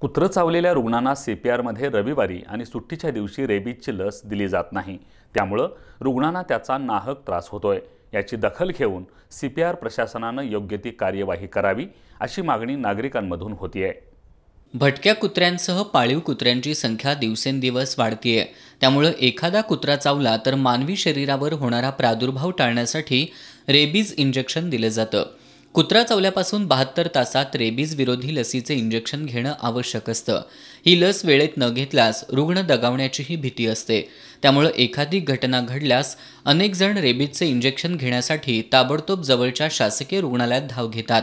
कुत्रं चावलेल्या रुग्णांना C P आरमध्ये रविवारी आणि सुट्टीच्या दिवशी रेबीजची लस दिली जात नाही. त्यामुळं रुग्णांना त्याचा नाहक त्रास होतोय. याची दखल घेऊन सी पी आर प्रशासनानं योग्य ती कार्यवाही करावी अशी मागणी नागरिकांमधून होतीये. भटक्या कुत्र्यांसह पाळीव कुत्र्यांची संख्या दिवसेंदिवस वाढतीये. त्यामुळं एखादा कुत्रा चावला तर मानवी शरीरावर होणारा प्रादुर्भाव टाळण्यासाठी रेबीज इंजेक्शन दिलं जातं. कुत्रा चावल्यापासून बहात्तर तासात रेबीज विरोधी लसीचे इंजेक्शन घेणं आवश्यक असतं. ही लस वेळेत न घेतल्यास रुग्ण दगावण्याचीही भीती असते. त्यामुळं एखादी घटना घडल्यास अनेक जण रेबीजचे इंजेक्शन घेण्यासाठी ताबडतोब जवळच्या शासकीय रुग्णालयात धाव घेतात.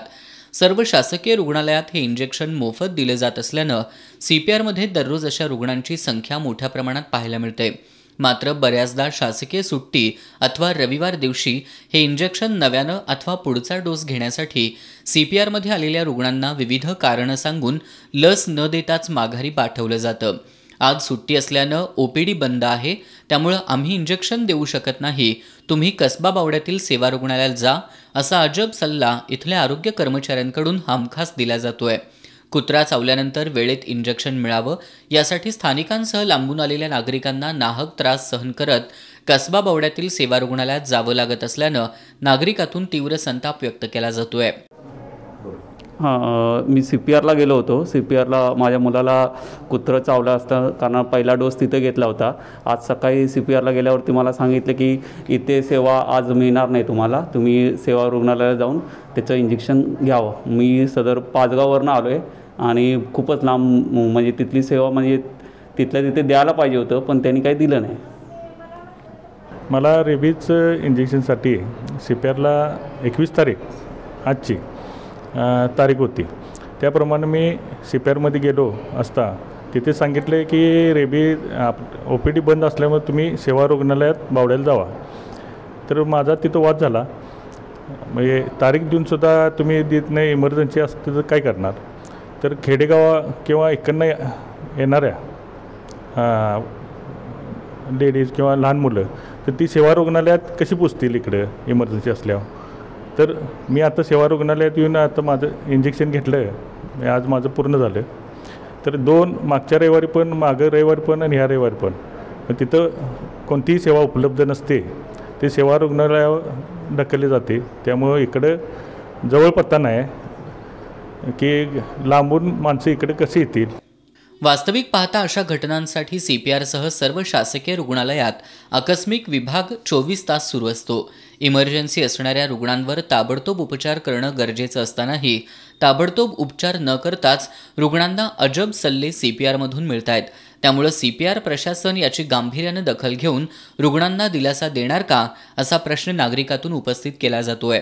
सर्व शासकीय रुग्णालयात हे इंजेक्शन मोफत दिले जात असल्यानं सी पी आरमध्ये दररोज अशा रुग्णांची संख्या मोठ्या प्रमाणात पाहायला मिळते. मात्र बऱ्याचदा शासकीय सुट्टी अथवा रविवार दिवशी हे इंजेक्शन नव्यानं अथवा पुढचा डोस घेण्यासाठी सी पी आरमध्ये आलेल्या रुग्णांना विविध कारणं सांगून लस न देताच माघारी पाठवलं जातं. आज सुट्टी असल्यानं ओपीडी बंद आहे त्यामुळं आम्ही इंजेक्शन देऊ शकत नाही. तुम्ही कसबा बावड्यातील सेवा रुग्णालयात जा असा अजब सल्ला इथल्या आरोग्य कर्मचाऱ्यांकडून हमखास दिला जातोय. कुत्रा चावल्यानंतर वेळेत इंजेक्शन मिळावं यासाठी स्थानिकांसह लांबून आलेल्या नागरिकांना नाहक त्रास सहन करत कसबा बावड्यातील सेवा रुग्णालयात जावं लागत असल्यानं नागरिकातून तीव्र संताप व्यक्त केला जातोय. हां मी सी पी आरला गेलो होतो. सी पी आरला माझ्या मुलाला कुत्रं चावलं असतं कारण पहिला डोस तिथं घेतला होता. आज सकाळी सी पी आरला गेल्यावरती मला सांगितलं की इथे सेवा आज मिळणार नाही तुम्हाला. तुम्ही सेवा रुग्णालयाला जाऊन त्याचं इंजेक्शन घ्यावं. मी सदर पाचगाववरनं आलो आहे आणि खूपच लांब म्हणजे तिथली सेवा म्हणजे तिथल्या तिथे द्यायला पाहिजे होतं पण त्यांनी काही दिलं नाही. मला रेबीज इंजेक्शनसाठी सी पी आरला एकवीस तारीख आजची तारीख होती. त्याप्रमाणे मी सी पी आरमध्ये गेलो असता तिथे सांगितले की रेबीज ओ पी डी बंद असल्यामुळे तुम्ही सेवा रुग्णालयात बावड्याला जावा. तर माझा तिथं वाद झाला. म्हणजे तारीख देऊनसुद्धा तुम्ही देत नाही इमर्जन्सी असते तर काय करणार? तर खेडेगावा किंवा इकडनं येणाऱ्या लेडीज किंवा लहान मुलं तर ती सेवा रुग्णालयात कशी पोचतील इकडं इमर्जन्सी असल्यावर? तर मी आता सेवा रुग्णालयात येऊन आता माझं इंजेक्शन घेतलं आहे आज माझं पूर्ण झालं तर दोन मागच्या रविवारी पण मागं रविवारी पण आणि ह्या रविवारी पण. तिथं कोणतीही सेवा उपलब्ध नसते. ते सेवा रुग्णालयावर ढकलली जाते. त्यामुळं इकडं जवळ पत्ता नाही. की लांबून माणसं इकडे कसे येतील? वास्तविक पाहता अशा घटनांसाठी सी पी आरसह सर्व शासकीय रुग्णालयात आकस्मिक विभाग चोवीस तास सुरू असतो. इमर्जन्सी असणाऱ्या रुग्णांवर ताबडतोब उपचार करणं गरजेचं असतानाही ताबडतोब उपचार न करताच रुग्णांना अजब सल्ले सी पी आरमधून मिळत आहेत त्यामुळं सी पी आर प्रशासन याची गांभीर्यानं दखल घेऊन रुग्णांना दिलासा देणार का असा प्रश्न नागरिकातून उपस्थित केला जातोय.